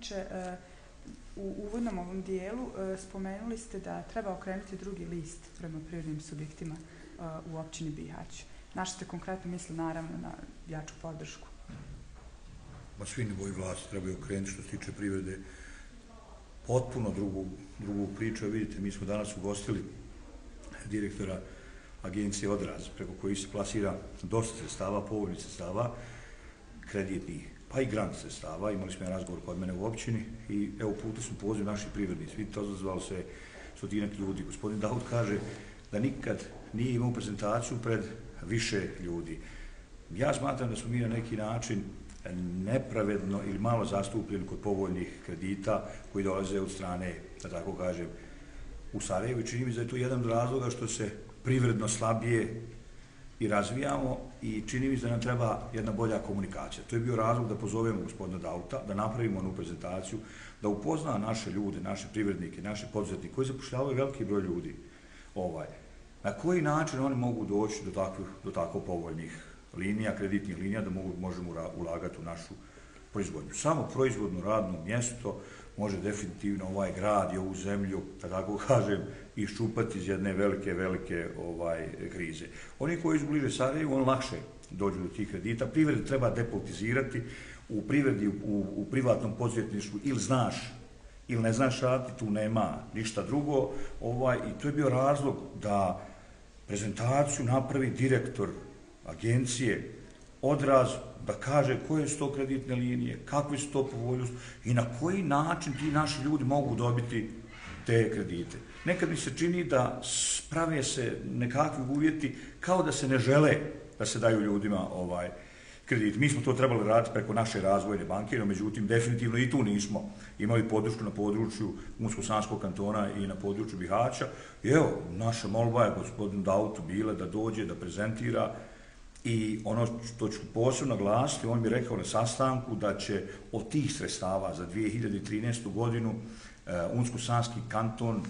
tajniče, e, u uvodnom ovom dijelu e, spomenuli ste da treba okrenuti drugi list prema prirodnim subjektima e, u općini Bihać. Našto ste konkretno misli naravno na jaču podršku? Ma svi nivoji vlasti trebaju okrenuti što se tiče privrede potpuno drugu, drugu priču. Vidite, mi smo danas ugostili direktora agencije Odraz, preko koji se plasira dosta sredstava, povoljnih sredstava, kreditnih, pa i grant sredstava. Imali smo jedan razgovor kod mene u općini i evo puti smo poziv naši privrednici. Vidite, odazvalo se stotinak ljudi. Gospodin Daud kaže da nikad nije imao prezentaciju pred više ljudi. Ja smatram da smo mi na neki način nepravedno ili malo zastupljeni kod povoljnih kredita koji dolaze od strane, da tako kažem, u Sarajevo. Čini mi da je to jedan od razloga što se privredno slabije i razvijamo i čini mi da nam treba jedna bolja komunikacija. To je bio razlog da pozovemo gospodina Dauta, da napravimo onu prezentaciju, da upozna naše ljude, naše privrednike, naše poduzetnike koji zapošljavaju veliki broj ljudi. Ovaj, na koji način oni mogu doći do, takvih, do tako povoljnih linija, kreditnih linija, da mogu, možemo ulagati u našu proizvodnju. Samo proizvodno radno mjesto može definitivno ovaj grad i ovu zemlju, da tako kažem, iščupati iz jedne velike, velike ovaj krize. Oni koji su bliže Sarajevu, on lakše dođu do tih kredita. Privredi treba depolitizirati u privredi, u, u privatnom podsvjetništvu, ili znaš ili ne znaš raditi, tu nema ništa drugo. Ovaj, I to je bio razlog da prezentaciju napravi direktor agencije odraz da kaže koje su to kreditne linije, kakve su to povoljnosti i na koji način ti naši ljudi mogu dobiti te kredite. Nekad mi se čini da sprave se nekakvi uvjeti kao da se ne žele da se daju ljudima ovaj kredit. Mi smo to trebali raditi preko naše razvojne banke, no međutim, definitivno i tu nismo imali podršku na području Unsko-Sanskog kantona i na području Bihaća. I evo, naša molba je gospodin Dautu bila da dođe, da prezentira I ono što ću posebno glasiti, on mi rekao na sastanku da će od tih sredstava za 2013. godinu uh, Unsko-Sanski kanton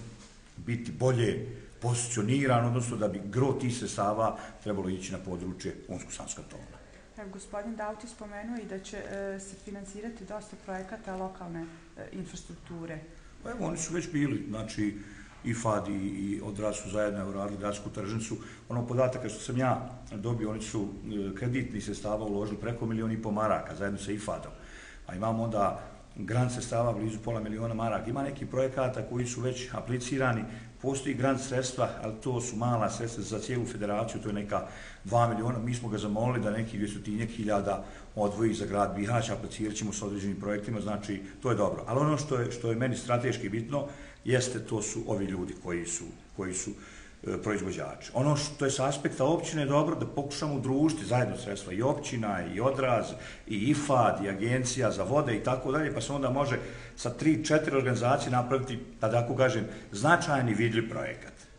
biti bolje pozicioniran, odnosno da bi gro tih sredstava trebalo ići na područje Unsko-Sanskog kantona. Evo, gospodin Dauti spomenuo i da će uh, se financirati dosta projekata lokalne infrastrukture. Pa evo, oni su već bili, znači, i i, i odrad su zajedno uradili gradsku tržnicu. Ono podataka što sam ja dobio, oni su e, kreditni sestava uložili preko milijona i po maraka zajedno sa IFAD-om. A imamo onda grant sestava blizu pola miliona maraka. Ima neki projekata koji su već aplicirani, postoji grant sredstva, ali to su mala sredstva za cijelu federaciju, to je neka 2 miliona. Mi smo ga zamolili da neki dvjestotinjak hiljada odvoji za grad Bihać, aplicirat ćemo s određenim projektima, znači to je dobro. Ali ono što je, što je meni strateški bitno, jeste to su ovi ljudi koji su, koji su e, E, proizvođači. Ono što je sa aspekta općine dobro da pokušamo družiti zajedno sredstva i općina, i odraz, i IFAD, i agencija za vode i tako dalje, pa se onda može sa tri, četiri organizacije napraviti, pa da tako kažem, značajni vidljiv projekat.